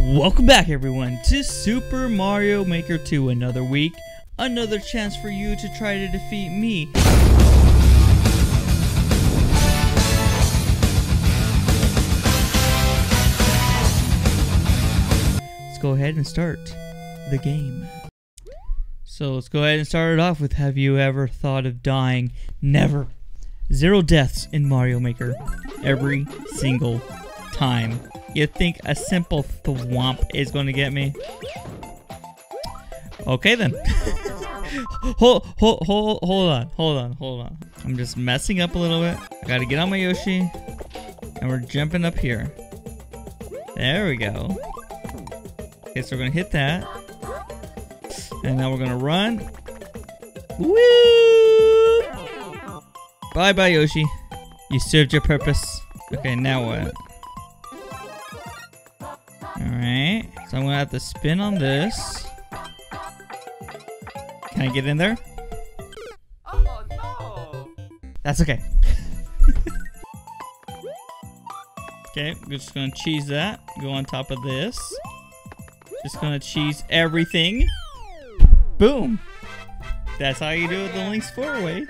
Welcome back, everyone, to Super Mario Maker 2. Another week, another chance for you to try to defeat me. Let's go ahead and start the game. So let's go ahead and start it off with Have you ever thought of dying? Never. Zero deaths in Mario Maker. Every single time. You think a simple thwomp is going to get me? Okay then. hold, hold, hold, hold on, hold on, hold on. I'm just messing up a little bit. I gotta get on my Yoshi. And we're jumping up here. There we go. Okay, so we're gonna hit that. And now we're gonna run. Woo! Bye bye, Yoshi. You served your purpose. Okay, now what? So I'm gonna have to spin on this. Can I get in there? Oh no! That's okay. okay, we're just gonna cheese that. Go on top of this. Just gonna cheese everything. Boom! That's how you do it the LiNX four way.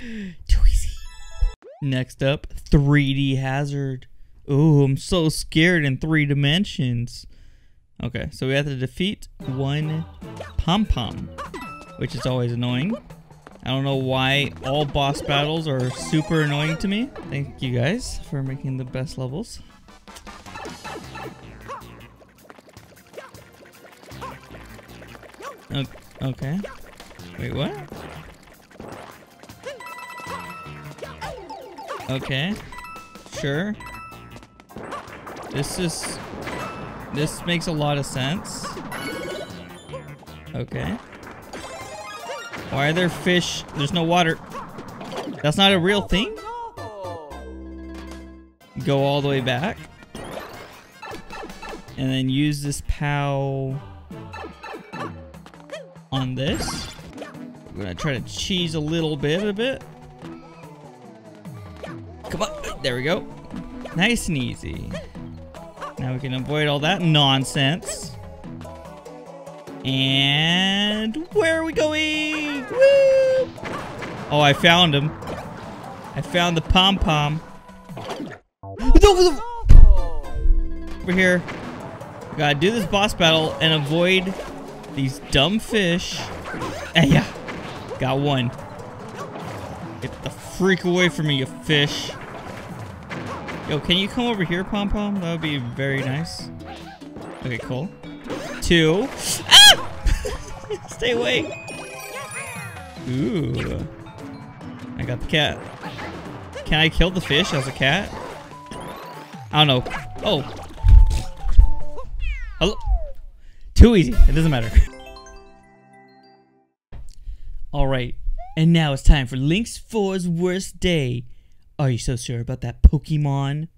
Too easy. Next up, 3D Hazard. Ooh, I'm so scared in three dimensions. Okay, so we have to defeat one Pom Pom, which is always annoying. I don't know why all boss battles are super annoying to me. Thank you guys for making the best levels. Okay. Wait, what? Okay. Sure. This is... This makes a lot of sense. Okay. Why are there fish? There's no water. That's not a real thing? Go all the way back. And then use this POW on this. I'm gonna try to cheese a little bit of it. Come on, there we go. Nice and easy. Now we can avoid all that nonsense. And where are we going? Woo! Oh, I found him. I found the pom pom. No! Over here. We gotta do this boss battle and avoid these dumb fish. And yeah, got one. Get the freak away from me, you fish. Yo, can you come over here, Pom Pom? That would be very nice. Okay, cool. Two. Ah! Stay away. Ooh. I got the cat. Can I kill the fish as a cat? I don't know. Oh. Hello. Too easy. It doesn't matter. Alright. And now it's time for LiNX 4's worst day. Are you so sure about that Pokemon?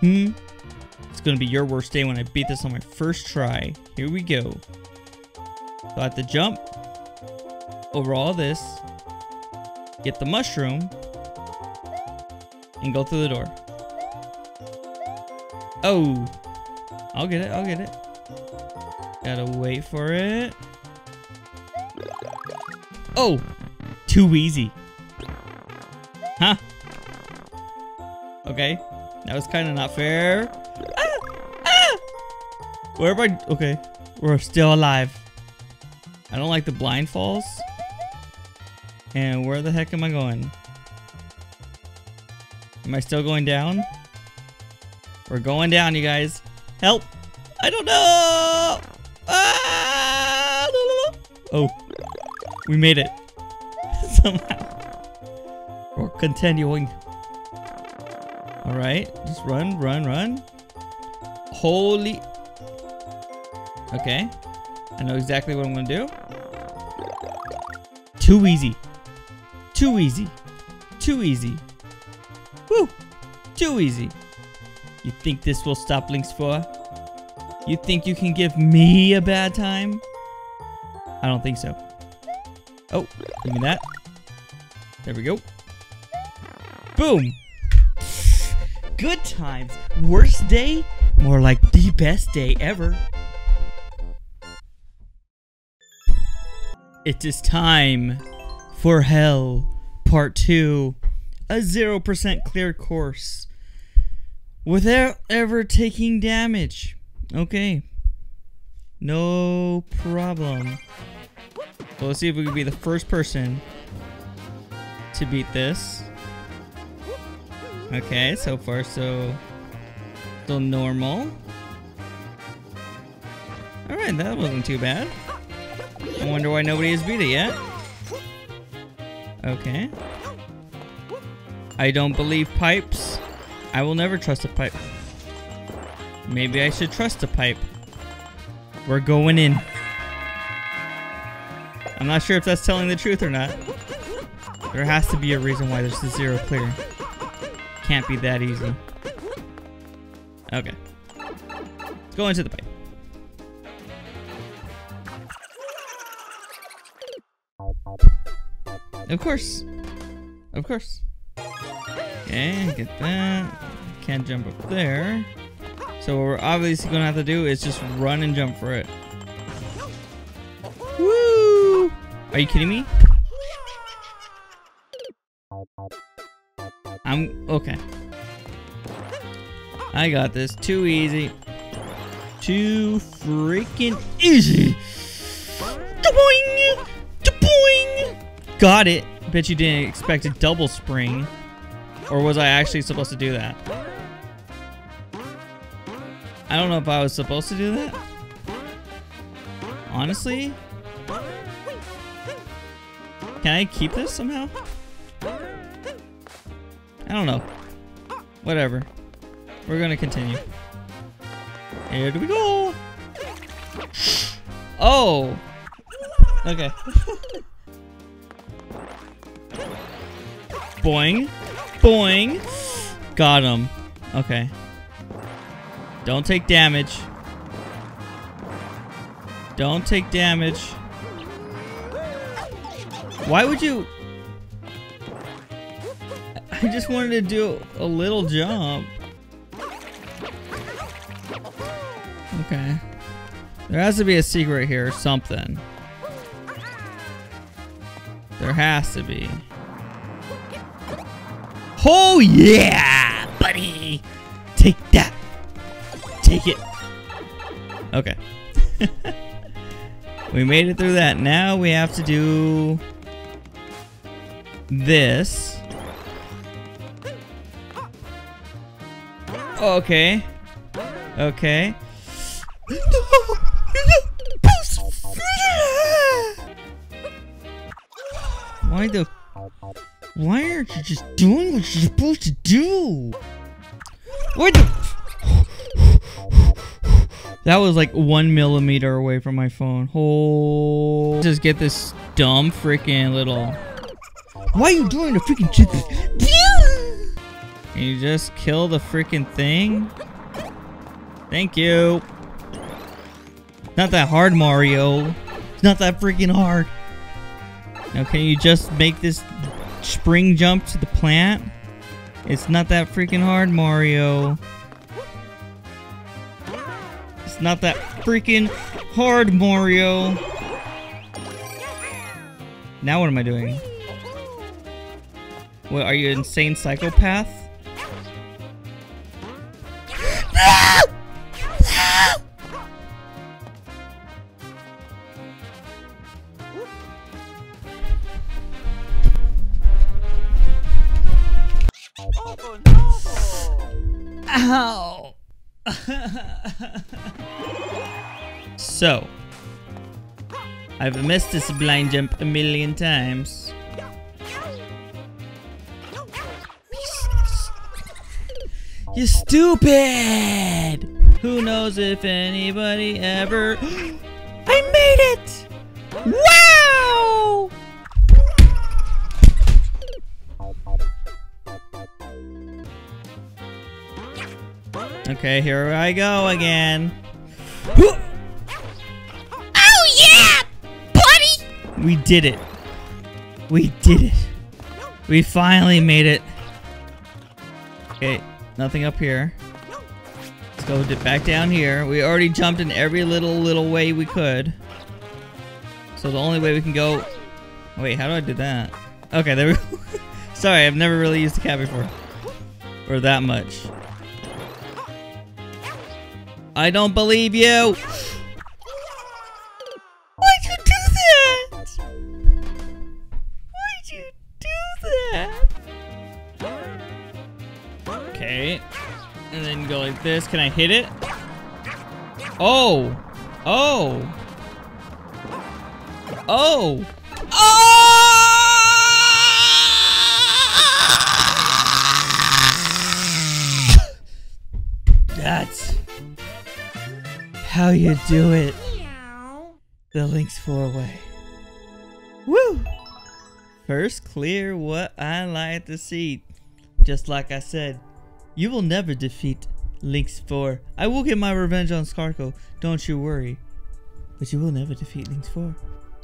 Hmm? It's gonna be your worst day when I beat this on my first try. Here we go. So I have to jump over all this, get the mushroom, and go through the door. Oh! I'll get it, I'll get it. Gotta wait for it. Oh! Too easy. Huh? Okay. That was kind of not fair. Where am I? Okay. We're still alive. I don't like the blind falls. And where the heck am I going? Am I still going down? We're going down, you guys. Help! I don't know! Ah! Oh, we made it. Somehow. We're continuing. Alright, just run, run, run. Holy. Okay. I know exactly what I'm gonna do. Too easy. Too easy. Too easy. Woo! Too easy. You think this will stop LiNX 4? You think you can give me a bad time? I don't think so. Oh, give me that. There we go. Boom! Good times. Worst day? More like the best day ever. It is time for Hell Part 2. A 0% clear course. Without ever taking damage. Okay. No problem. So let's see if we can be the first person to beat this. Okay, so far so still normal. Alright, that wasn't too bad. I wonder why nobody has beat it yet. Okay. I don't believe pipes. I will never trust a pipe. Maybe I should trust a pipe. We're going in. I'm not sure if that's telling the truth or not. There has to be a reason why there's a zero clear. Can't be that easy. Okay. Let's go into the pipe. Of course. Of course. Okay, get that. Can't jump up there. So what we're obviously gonna have to do is just run and jump for it. Woo! Are you kidding me? I'm okay. I got this. Too easy. Too freaking easy. Da-boing! Da-boing! Got it. Bet you didn't expect a double spring. Or was I actually supposed to do that? I don't know if I was supposed to do that. Honestly? Can I keep this somehow? I don't know. Whatever. We're gonna continue. Here we go. Oh. Okay. Boing. Boing. Got him. Okay. Don't take damage. Don't take damage. Why would you... I just wanted to do a little jump. Okay. There has to be a secret here or something. There has to be. Oh yeah, buddy! Take that! Take it! Okay. we made it through that. Now we have to do this. Okay. Okay. Why the... Why aren't you just doing what you're supposed to do? Why the... That was like one millimeter away from my phone. Oh, just get this dumb freaking little. Why are you doing the freaking? Can you just kill the freaking thing? Thank you. Not that hard, Mario. It's not that freaking hard. Now, can you just make this spring jump to the plant? It's not that freaking hard, Mario. It's not that freaking hard, Mario. Now what am I doing? What, are you an insane psychopath? Ow! so, I've missed this blind jump a million times. You stupid! Who knows if anybody ever... I made it! Wow! Okay, here I go again. Oh yeah, buddy! We did it. We did it. We finally made it. Okay, nothing up here. Let's go back down here. We already jumped in every little little way we could. So the only way we can go. Wait, how do I do that? Okay, there we go. Sorry, I've never really used the cat before. Or that much. I don't believe you! Why'd you do that? Why'd you do that? Okay. And then go like this. Can I hit it? Oh! Oh! Oh! How you do it. The LiNX four way. Woo! First clear what I like to see. Just like I said, you will never defeat LiNX 4. I will get my revenge on Skarko, don't you worry. But you will never defeat LiNX 4.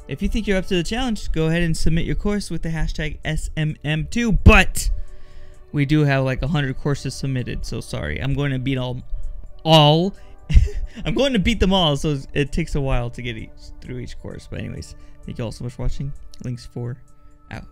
If you think you're up to the challenge, go ahead and submit your course with the hashtag SMM2. But we do have like 100 courses submitted, so sorry. I'm going to beat all. All. I'm going to beat them all, so it takes a while to get each, through each course. But, anyways, thank you all so much for watching. LiNX 4 out.